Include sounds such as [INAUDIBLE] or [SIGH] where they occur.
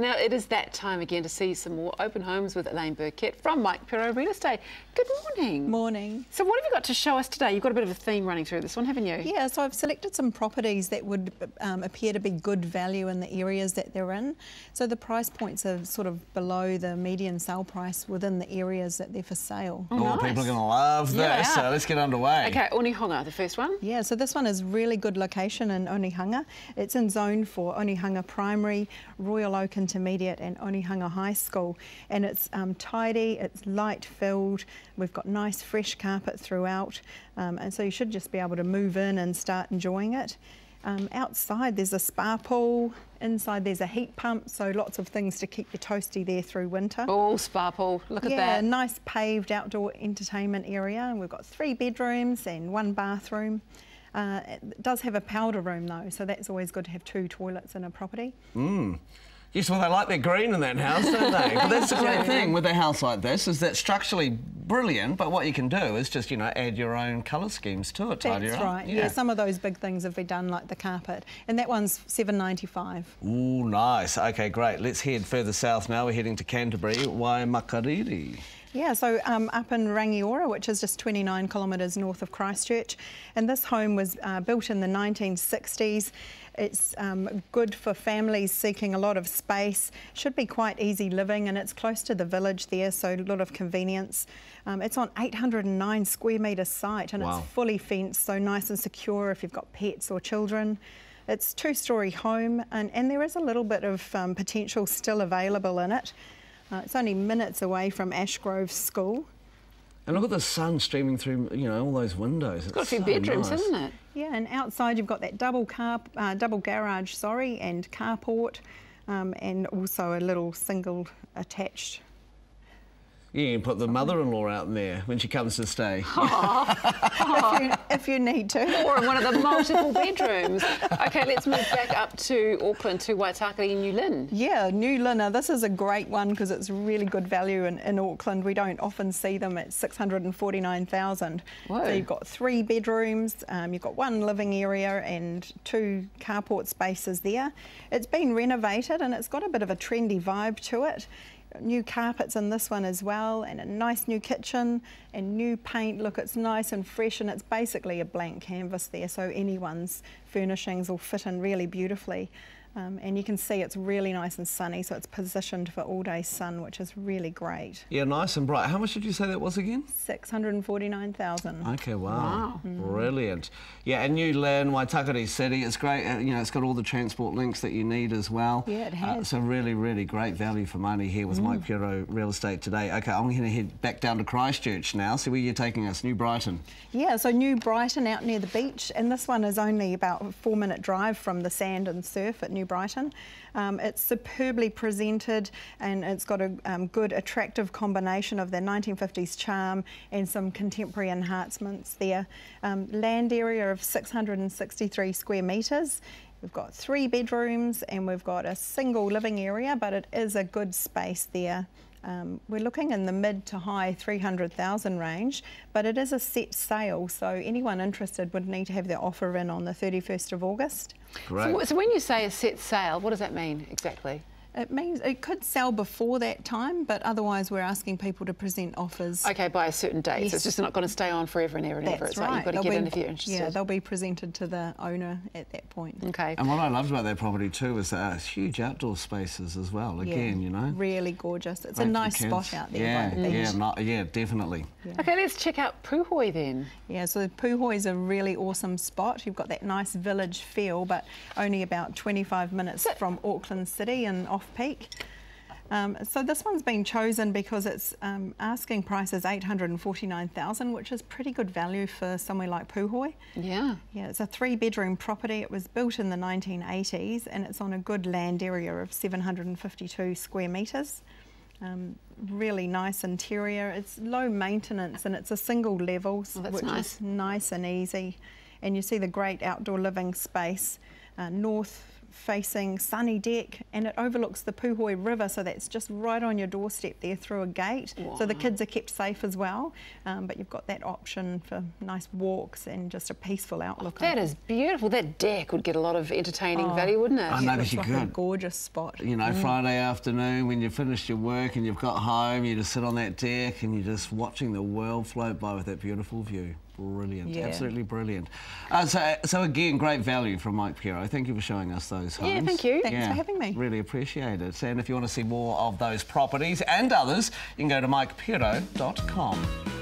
Now it is that time again to see some more open homes with Allaine Burkett from Mike Pero Real Estate. Good morning. Morning. So what have you got to show us today? You've got a bit of a theme running through this one, haven't you? Yeah, so I've selected some properties that would um, appear to be good value in the areas that they're in. So the price points are sort of below the median sale price within the areas that they're for sale. Oh, nice. people are going to love this. Yeah, so let's get underway. Okay, Onehunga, the first one. Yeah, so this one is really good location in Onehunga. It's in zone for Onehunga Primary, Royal Oak Intermediate and Onehunga High School. And it's um, tidy, it's light filled, we've got nice fresh carpet throughout, um, and so you should just be able to move in and start enjoying it. Um, outside there's a spa pool, inside there's a heat pump, so lots of things to keep you toasty there through winter. Oh, spa pool, look yeah, at that. Yeah, nice paved outdoor entertainment area. We've got three bedrooms and one bathroom. Uh, it does have a powder room though, so that's always good to have two toilets in a property. Mm. Yes, well, they like their green in that house, don't they? but that's the [LAUGHS] great thing with a house like this is that structurally brilliant, but what you can do is just, you know, add your own colour schemes to it, tidy That's right. Yeah. yeah. some of those big things have been done, like the carpet, and that one's seven ninety five. Ooh, nice. Okay, great. Let's head further south now. We're heading to Canterbury, Waimakariri. Yeah, so um, up in Rangiora, which is just 29 kilometres north of Christchurch, and this home was uh, built in the 1960s. It's um, good for families seeking a lot of space, should be quite easy living, and it's close to the village there, so a lot of convenience. Um, it's on 809 square metre site, and wow. it's fully fenced, so nice and secure if you've got pets or children. It's two-storey home, and, and there is a little bit of um, potential still available in it. Uh, it's only minutes away from Ashgrove School. And look at the sun streaming through, you know, all those windows. It's got a few so bedrooms, nice. hasn't it? Yeah, and outside you've got that double car, uh, double garage, sorry, and carport, um, and also a little single attached yeah, you can put the mother-in-law out in there when she comes to stay. [LAUGHS] if, you, if, you, need to. Or in one of the multiple bedrooms. Okay, let's move back up to Auckland, to Waitakere in New Lynn. Yeah, New Lynn. Now, this is a great one because it's really good value in, in Auckland. We don't often see them at 649000 So you've got three bedrooms, um, you've got one living area and two carport spaces there. It's been renovated and it's got a bit of a trendy vibe to it new carpets in this one as well and a nice new kitchen and new paint. Look, it's nice and fresh and it's basically a blank canvas there so anyone's furnishings will fit in really beautifully. Um, and you can see it's really nice and sunny, so it's positioned for all day sun, which is really great. Yeah, nice and bright. How much did you say that was again? 649,000. Okay, wow. wow. Mm. Brilliant. Yeah, and New Lynn, Waitakere City, it's great. Uh, you know, it's got all the transport links that you need as well. Yeah, it has. Uh, so really, really great value for money here with mm. Mike Pero Real Estate today. Okay, I'm going to head back down to Christchurch now. See where you're taking us, New Brighton. Yeah, so New Brighton out near the beach, and this one is only about a four-minute drive from the sand and surf at New New Brighton. Um, it's superbly presented and it's got a um, good attractive combination of the 1950s charm and some contemporary enhancements there. Um, land area of 663 square metres. We've got three bedrooms and we've got a single living area, but it is a good space there. Um, we're looking in the mid to high 300,000 range, but it is a set sale, so anyone interested would need to have their offer in on the 31st of August. Great. So, so when you say a set sale, what does that mean exactly? It means it could sell before that time, but otherwise we're asking people to present offers. Okay, by a certain date. Yes. So it's just not going to stay on forever and ever and That's ever. It's right. like you've got to they'll get be, in if you're interested. Yeah, they'll be presented to the owner at that point. Okay. And what I loved about that property too is uh, huge outdoor spaces as well. Again, yeah, you know. Really gorgeous. It's Great a nice spot out there yeah, by the beach. Yeah, not, yeah, definitely. Yeah. Okay, let's check out Puhoi then. Yeah, so Puhoi is a really awesome spot. You've got that nice village feel, but only about 25 minutes from Auckland City and off-peak. Um, so this one's been chosen because its um, asking price is 849,000, which is pretty good value for somewhere like Puhoi. Yeah. Yeah, it's a three-bedroom property. It was built in the 1980s, and it's on a good land area of 752 square metres. Um, really nice interior. It's low maintenance, and it's a single level, oh, which nice. is nice and easy. And you see the great outdoor living space, uh, north facing sunny deck and it overlooks the Puhoi River, so that's just right on your doorstep there through a gate. So the kids are kept safe as well, um, but you've got that option for nice walks and just a peaceful outlook. That is beautiful. That deck would get a lot of entertaining Oh. value, wouldn't it? I know, It 'cause you like a could. gorgeous spot. You know, Friday afternoon when you've finished your work and you've got home, you just sit on that deck and you're just watching the world float by with that beautiful view. Brilliant, Yeah. absolutely brilliant. Uh, so, so again, great value from Mike Pero. Thank you for showing us those homes. Yeah, thank you. Thanks for having me. Really appreciate it. And if you want to see more of those properties and others, you can go to mikepero.com.